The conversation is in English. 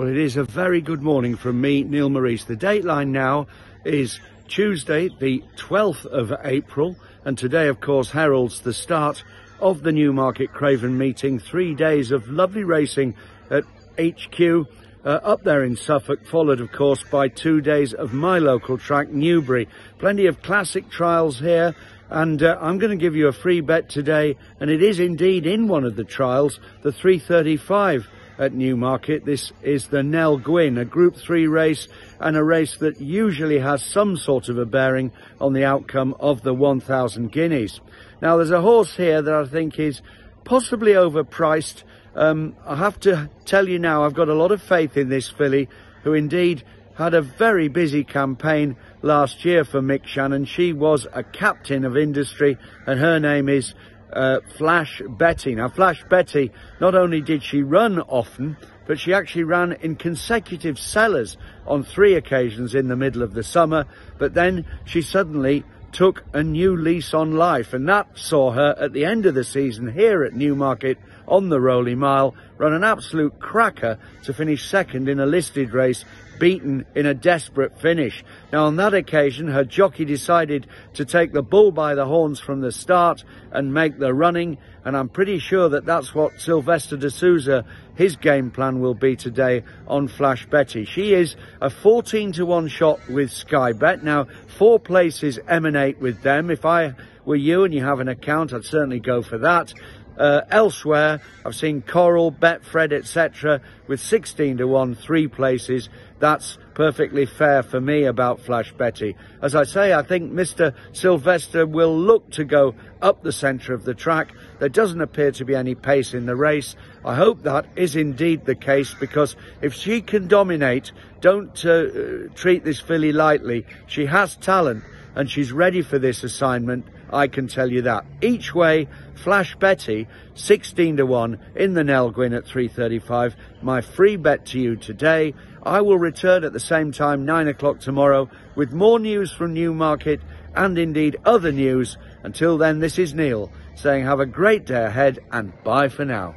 Well, it is a very good morning from me, Neil Morrice. The dateline now is Tuesday, the 12th of April, and today, of course, heralds the start of the Newmarket Craven meeting. Three days of lovely racing at HQ uh, up there in Suffolk, followed, of course, by two days of my local track, Newbury. Plenty of classic trials here. And uh, I'm going to give you a free bet today, and it is indeed in one of the trials, the 335 at Newmarket. This is the Nell Gwyn, a Group 3 race and a race that usually has some sort of a bearing on the outcome of the 1,000 guineas. Now, there's a horse here that I think is possibly overpriced. Um, I have to tell you now, I've got a lot of faith in this filly, who indeed had a very busy campaign last year for Mick Channon. She was a captain of industry, and her name is uh, Flash Betty. Now, Flash Betty, not only did she run often, but she actually ran in consecutive sellers on three occasions in the middle of the summer. But then she suddenly took a new lease on life, and that saw her at the end of the season here at Newmarket on the Rowley Mile run an absolute cracker to finish second in a listed race beaten in a desperate finish. Now, on that occasion, her jockey decided to take the bull by the horns from the start and make the running, and I'm pretty sure that that's what Silvestre de Sousa, his game plan will be today on Flash Betty. She is a 14 to 1 shot with Sky Bet. Now, four places emanate with them. If I were you and you have an account, I'd certainly go for that. Uh, elsewhere, I've seen Coral, Betfred, etc. with 16 to 1, three places. That's perfectly fair for me about Flash Betty. As I say, I think Mr. Silvestre will look to go up the centre of the track. There doesn't appear to be any pace in the race. I hope that is indeed the case because if she can dominate, don't uh, treat this filly lightly. She has talent and she's ready for this assignment. I can tell you that. Each way, Flash Betty, 16 to 1 in the Nell Gwyn at 335. My free bet to you today. I will return at the same time, 9 o'clock tomorrow, with more news from Newmarket and indeed other news. Until then, this is Neil saying have a great day ahead and bye for now.